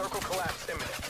Circle collapse imminent.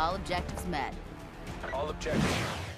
All objectives met. All objectives.